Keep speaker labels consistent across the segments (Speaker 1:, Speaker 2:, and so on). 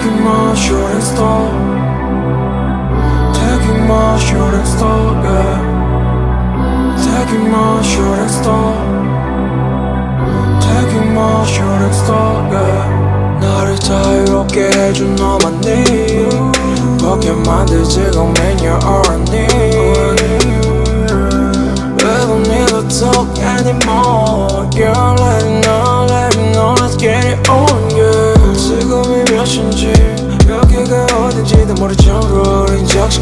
Speaker 1: Taking my shooting star Taking my shooting star yeah Taking my shooting star Taking my shooting star yeah 나를 자유롭게 해준 너만이 벗게 만들 지금 in your R&D We don't need to talk anymore Girl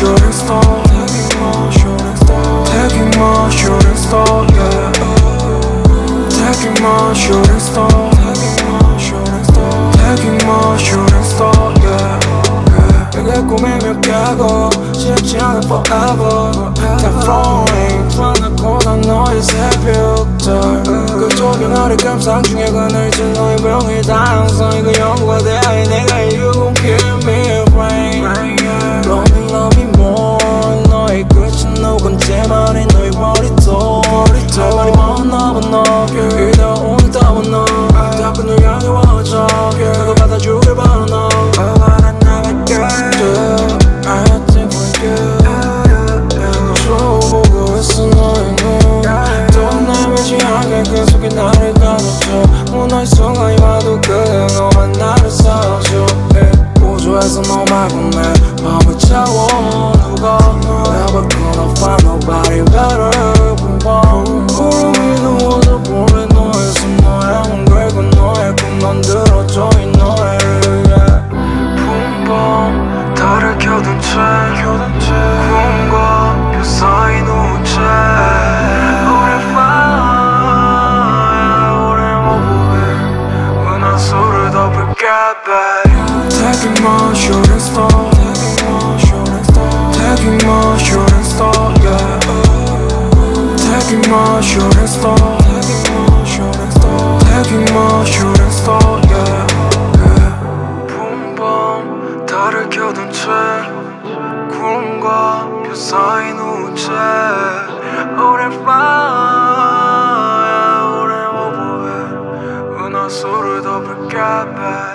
Speaker 1: shooting star Taking my shooting star Taking my shooting star yeah Taking my shooting star Taking my shooting star Taking my shooting star yeah 내게 꿈이 몇 개고 쉽지 않아 forever 다 flowing 불안하고 난 너의 새벽들 그쪽에 나를 감상 중에 그늘진 너의 명의 다양성이 그 영과 대하에 내가 유공 give me a rain Love me love me more 너의 끝은 누군지만이 너의 머리도 할 말이 많나 봐너 않게 그 속에 나를 가둬줘 무너진 순간이 와도 그대 너만 나를 살아줘 우주에서 너 말고 내 마음을 채워 누가 Never gonna find nobody better Taking my short and stall Taking my short and stall yeah Taking my short and stall Taking my short and stall yeah 붐밤 달을 켜둔 채 구름과 별 사인 우체 오랜 밤 오랜 오후에 은하수를 덮을까 봐